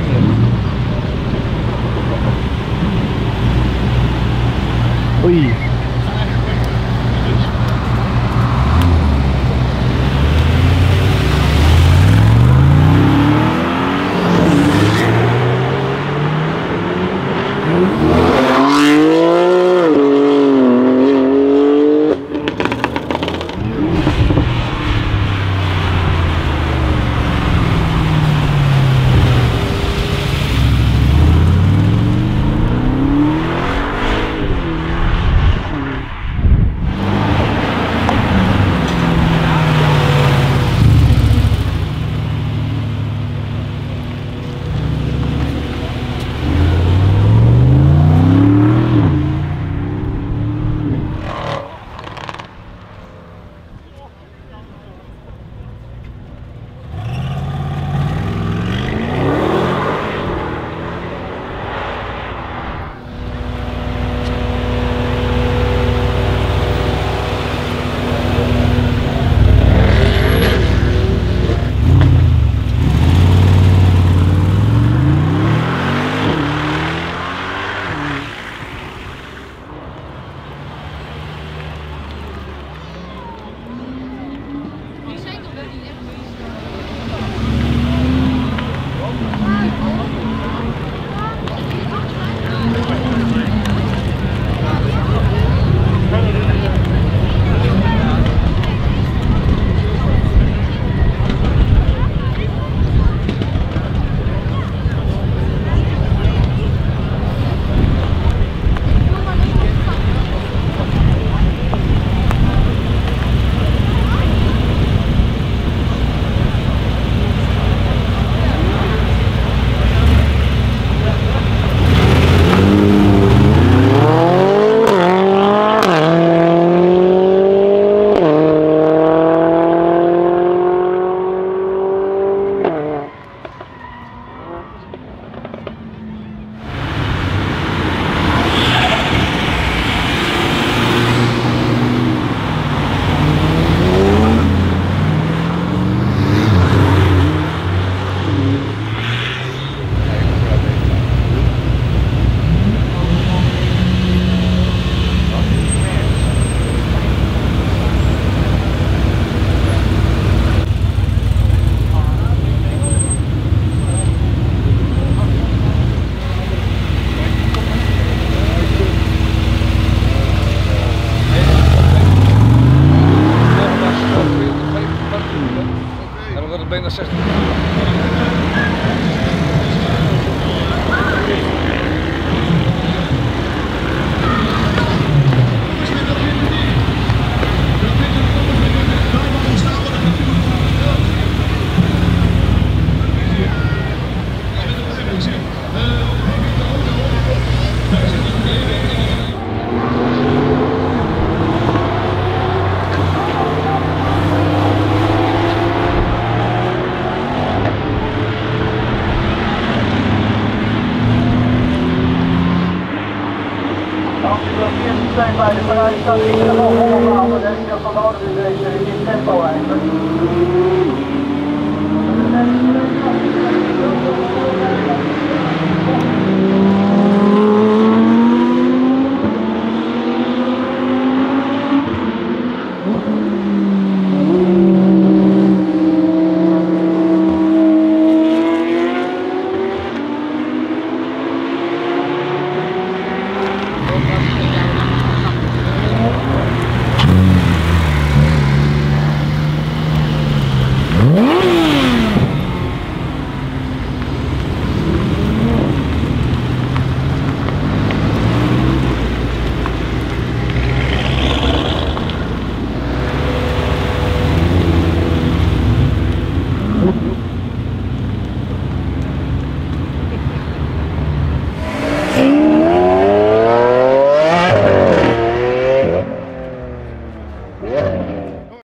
mesmo. Ui. En dan wordt by the price of the